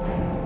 you